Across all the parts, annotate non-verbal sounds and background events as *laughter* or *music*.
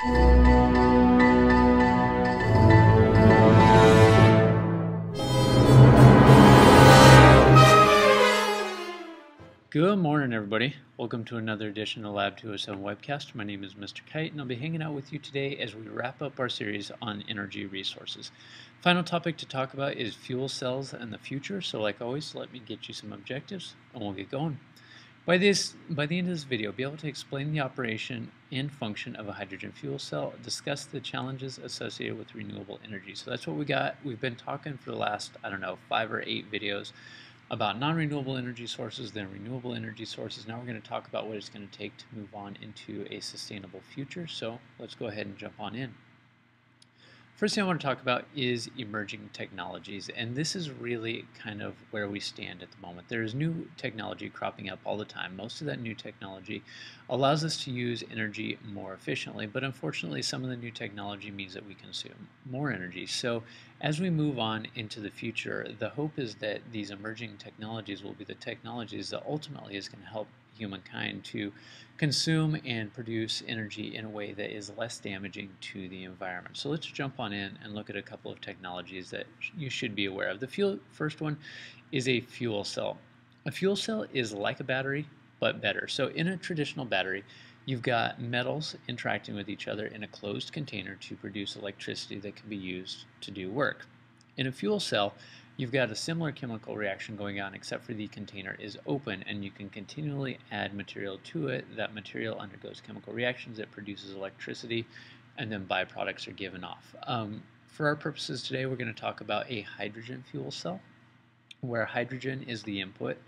Good morning, everybody. Welcome to another edition of Lab 207 webcast. My name is Mr. Kite, and I'll be hanging out with you today as we wrap up our series on energy resources. Final topic to talk about is fuel cells and the future. So, like always, let me get you some objectives, and we'll get going. By this, by the end of this video, be able to explain the operation and function of a hydrogen fuel cell, discuss the challenges associated with renewable energy. So that's what we got. We've been talking for the last, I don't know, five or eight videos about non-renewable energy sources, then renewable energy sources. Now we're going to talk about what it's going to take to move on into a sustainable future. So let's go ahead and jump on in. First thing I want to talk about is emerging technologies, and this is really kind of where we stand at the moment. There is new technology cropping up all the time. Most of that new technology allows us to use energy more efficiently, but unfortunately, some of the new technology means that we consume more energy. So, as we move on into the future, the hope is that these emerging technologies will be the technologies that ultimately is going to help humankind to consume and produce energy in a way that is less damaging to the environment. So let's jump on in and look at a couple of technologies that you should be aware of. The fuel, first one is a fuel cell. A fuel cell is like a battery, but better. So in a traditional battery, you've got metals interacting with each other in a closed container to produce electricity that can be used to do work. In a fuel cell, You've got a similar chemical reaction going on except for the container is open and you can continually add material to it. That material undergoes chemical reactions, that produces electricity, and then byproducts are given off. Um, for our purposes today, we're going to talk about a hydrogen fuel cell where hydrogen is the input.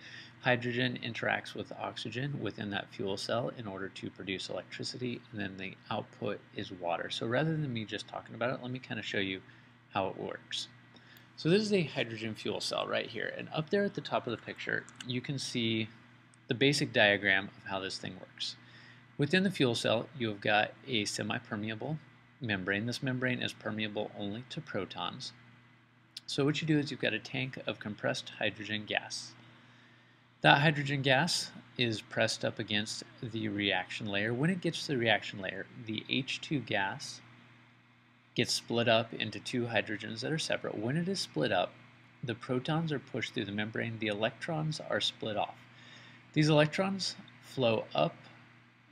Hydrogen interacts with oxygen within that fuel cell in order to produce electricity, and then the output is water. So rather than me just talking about it, let me kind of show you how it works. So this is a hydrogen fuel cell right here. And up there at the top of the picture, you can see the basic diagram of how this thing works. Within the fuel cell, you've got a semi-permeable membrane. This membrane is permeable only to protons. So what you do is you've got a tank of compressed hydrogen gas. That hydrogen gas is pressed up against the reaction layer. When it gets to the reaction layer, the H2 gas gets split up into two hydrogens that are separate. When it is split up, the protons are pushed through the membrane, the electrons are split off. These electrons flow up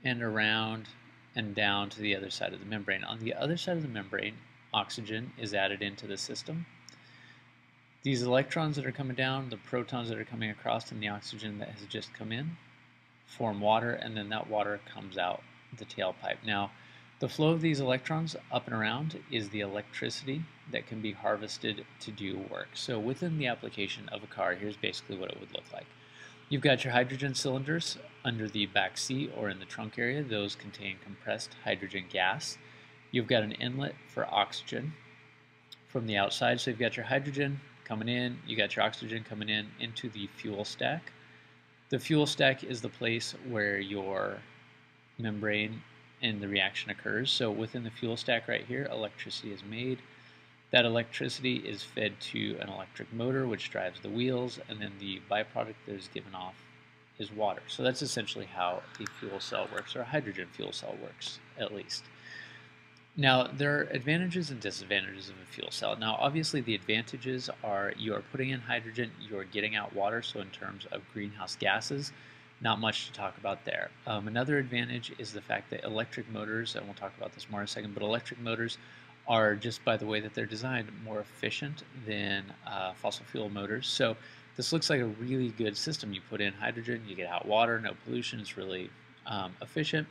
and around and down to the other side of the membrane. On the other side of the membrane, oxygen is added into the system. These electrons that are coming down, the protons that are coming across, and the oxygen that has just come in form water, and then that water comes out the tailpipe. Now, the flow of these electrons up and around is the electricity that can be harvested to do work. So within the application of a car, here's basically what it would look like. You've got your hydrogen cylinders under the back seat or in the trunk area. Those contain compressed hydrogen gas. You've got an inlet for oxygen from the outside. So you've got your hydrogen coming in, you got your oxygen coming in into the fuel stack. The fuel stack is the place where your membrane and the reaction occurs. So within the fuel stack right here, electricity is made. That electricity is fed to an electric motor which drives the wheels and then the byproduct that is given off is water. So that's essentially how a fuel cell works or a hydrogen fuel cell works at least. Now there are advantages and disadvantages of a fuel cell. Now obviously the advantages are you are putting in hydrogen, you are getting out water so in terms of greenhouse gases not much to talk about there. Um, another advantage is the fact that electric motors, and we'll talk about this more in a second, but electric motors are just by the way that they're designed more efficient than uh, fossil fuel motors. So this looks like a really good system. You put in hydrogen, you get hot water, no pollution, it's really um, efficient.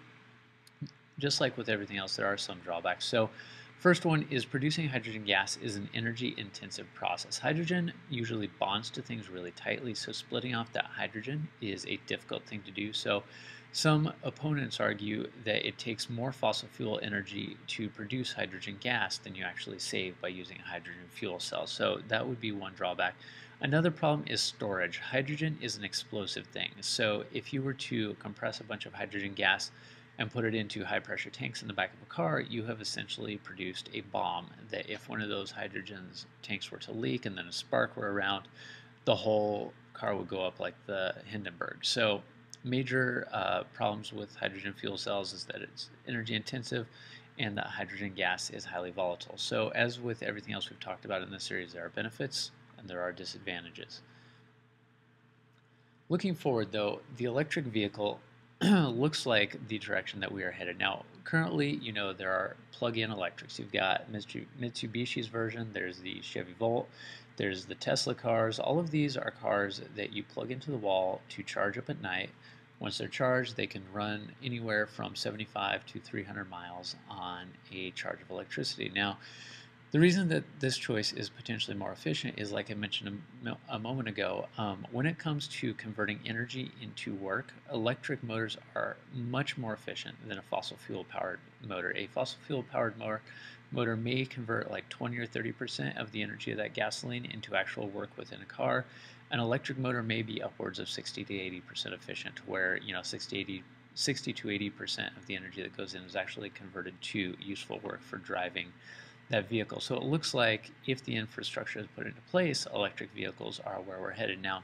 Just like with everything else, there are some drawbacks. So First one is producing hydrogen gas is an energy intensive process. Hydrogen usually bonds to things really tightly, so splitting off that hydrogen is a difficult thing to do. So some opponents argue that it takes more fossil fuel energy to produce hydrogen gas than you actually save by using a hydrogen fuel cell. So that would be one drawback. Another problem is storage. Hydrogen is an explosive thing. So if you were to compress a bunch of hydrogen gas and put it into high pressure tanks in the back of a car, you have essentially produced a bomb that if one of those hydrogen tanks were to leak and then a spark were around, the whole car would go up like the Hindenburg. So major uh, problems with hydrogen fuel cells is that it's energy intensive and that hydrogen gas is highly volatile. So as with everything else we've talked about in this series, there are benefits and there are disadvantages. Looking forward though, the electric vehicle *clears throat* looks like the direction that we are headed. Now, currently, you know, there are plug-in electrics. You've got Mitsubishi's version, there's the Chevy Volt, there's the Tesla cars. All of these are cars that you plug into the wall to charge up at night. Once they're charged, they can run anywhere from 75 to 300 miles on a charge of electricity. Now, the reason that this choice is potentially more efficient is, like I mentioned a, a moment ago, um, when it comes to converting energy into work, electric motors are much more efficient than a fossil fuel powered motor. A fossil fuel powered motor, motor may convert like 20 or 30% of the energy of that gasoline into actual work within a car. An electric motor may be upwards of 60 to 80% efficient, where you know 60, 80, 60 to 80% of the energy that goes in is actually converted to useful work for driving that vehicle. So it looks like if the infrastructure is put into place, electric vehicles are where we're headed now.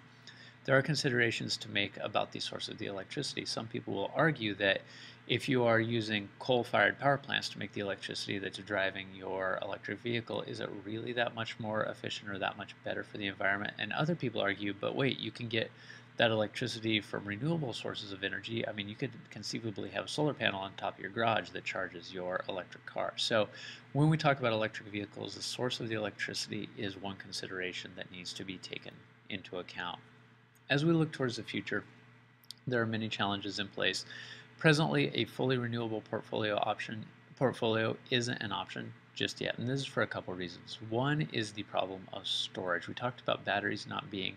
There are considerations to make about the source of the electricity. Some people will argue that if you are using coal-fired power plants to make the electricity that's driving your electric vehicle, is it really that much more efficient or that much better for the environment? And other people argue, but wait, you can get that electricity from renewable sources of energy, I mean, you could conceivably have a solar panel on top of your garage that charges your electric car. So when we talk about electric vehicles, the source of the electricity is one consideration that needs to be taken into account. As we look towards the future, there are many challenges in place. Presently, a fully renewable portfolio option portfolio isn't an option just yet, and this is for a couple of reasons. One is the problem of storage. We talked about batteries not being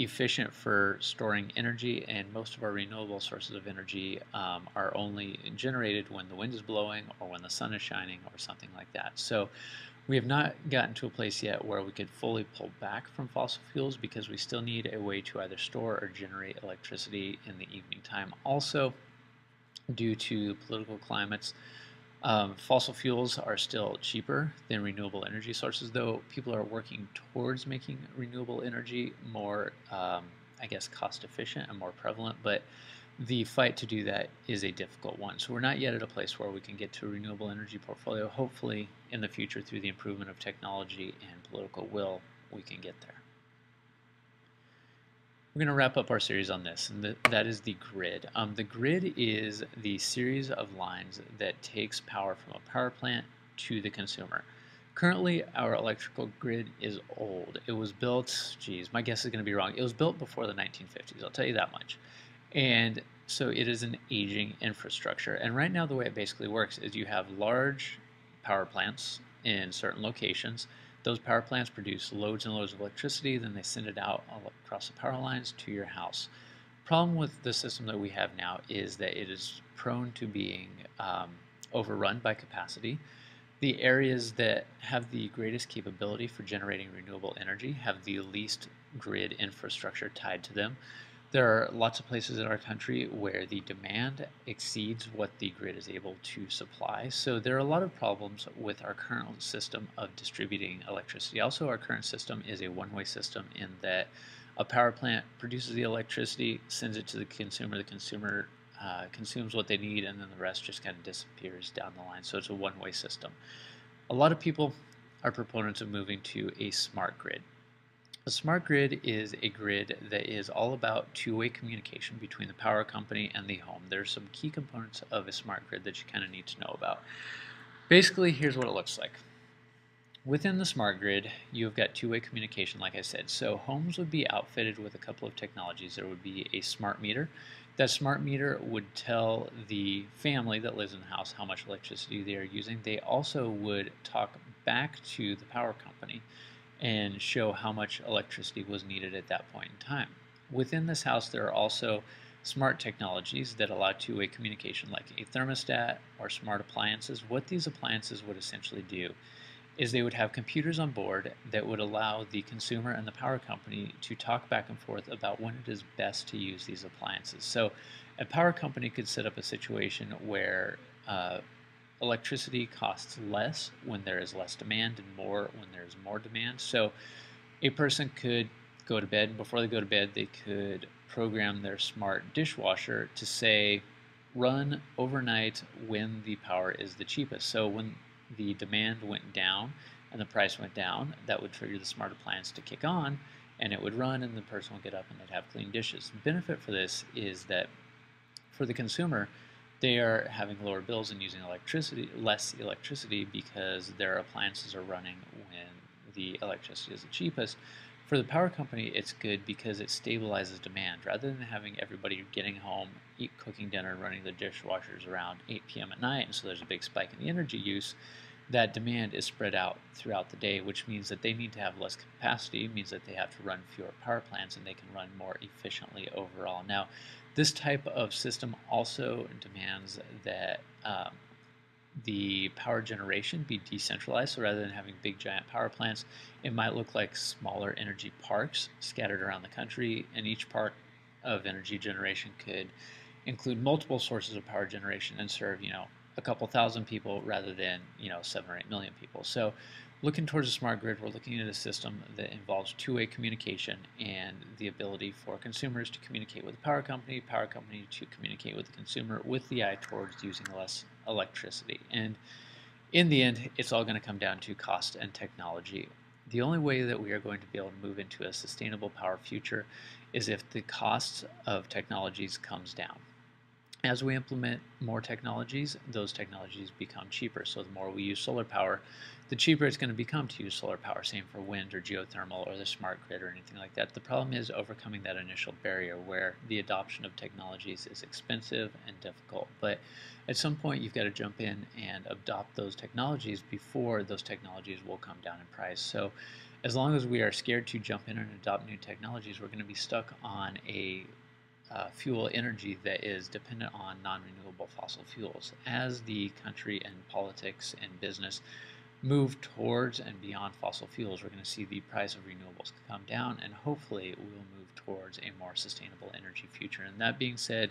efficient for storing energy, and most of our renewable sources of energy um, are only generated when the wind is blowing or when the sun is shining or something like that. So we have not gotten to a place yet where we could fully pull back from fossil fuels because we still need a way to either store or generate electricity in the evening time. Also, due to political climates, um, fossil fuels are still cheaper than renewable energy sources, though people are working towards making renewable energy more, um, I guess, cost efficient and more prevalent. But the fight to do that is a difficult one. So we're not yet at a place where we can get to a renewable energy portfolio. Hopefully, in the future, through the improvement of technology and political will, we can get there. We're going to wrap up our series on this, and the, that is the grid. Um, the grid is the series of lines that takes power from a power plant to the consumer. Currently, our electrical grid is old. It was built, geez, my guess is going to be wrong. It was built before the 1950s, I'll tell you that much. And so it is an aging infrastructure. And right now, the way it basically works is you have large power plants in certain locations those power plants produce loads and loads of electricity, then they send it out across the power lines to your house. Problem with the system that we have now is that it is prone to being um, overrun by capacity. The areas that have the greatest capability for generating renewable energy have the least grid infrastructure tied to them. There are lots of places in our country where the demand exceeds what the grid is able to supply. So there are a lot of problems with our current system of distributing electricity. Also, our current system is a one-way system in that a power plant produces the electricity, sends it to the consumer, the consumer uh, consumes what they need, and then the rest just kind of disappears down the line. So it's a one-way system. A lot of people are proponents of moving to a smart grid. A smart grid is a grid that is all about two-way communication between the power company and the home. There's some key components of a smart grid that you kind of need to know about. Basically, here's what it looks like. Within the smart grid, you've got two-way communication, like I said. So homes would be outfitted with a couple of technologies. There would be a smart meter. That smart meter would tell the family that lives in the house how much electricity they are using. They also would talk back to the power company and show how much electricity was needed at that point in time. Within this house, there are also smart technologies that allow two-way communication like a thermostat or smart appliances. What these appliances would essentially do is they would have computers on board that would allow the consumer and the power company to talk back and forth about when it is best to use these appliances. So a power company could set up a situation where uh, electricity costs less when there is less demand and more when there's more demand. So a person could go to bed, and before they go to bed, they could program their smart dishwasher to say, run overnight when the power is the cheapest. So when the demand went down and the price went down, that would trigger the smart appliance to kick on and it would run and the person would get up and they'd have clean dishes. The benefit for this is that for the consumer, they are having lower bills and using electricity, less electricity because their appliances are running when the electricity is the cheapest. For the power company, it's good because it stabilizes demand. Rather than having everybody getting home, eat, cooking dinner, running the dishwashers around 8 p.m. at night, and so there's a big spike in the energy use, that demand is spread out throughout the day, which means that they need to have less capacity, means that they have to run fewer power plants and they can run more efficiently overall. Now, this type of system also demands that um, the power generation be decentralized. So rather than having big giant power plants, it might look like smaller energy parks scattered around the country, and each park of energy generation could include multiple sources of power generation and serve, you know, a couple thousand people rather than, you know, seven or eight million people. So looking towards a smart grid, we're looking at a system that involves two-way communication and the ability for consumers to communicate with the power company, power company to communicate with the consumer with the eye towards using less electricity. And in the end, it's all going to come down to cost and technology. The only way that we are going to be able to move into a sustainable power future is if the cost of technologies comes down as we implement more technologies, those technologies become cheaper. So the more we use solar power, the cheaper it's going to become to use solar power. Same for wind or geothermal or the smart grid or anything like that. The problem is overcoming that initial barrier where the adoption of technologies is expensive and difficult. But at some point, you've got to jump in and adopt those technologies before those technologies will come down in price. So as long as we are scared to jump in and adopt new technologies, we're going to be stuck on a uh, fuel energy that is dependent on non-renewable fossil fuels. As the country and politics and business move towards and beyond fossil fuels, we're going to see the price of renewables come down and hopefully we'll move towards a more sustainable energy future. And that being said,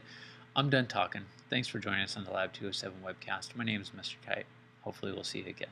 I'm done talking. Thanks for joining us on the Lab 207 webcast. My name is Mr. Kite. Hopefully we'll see you again.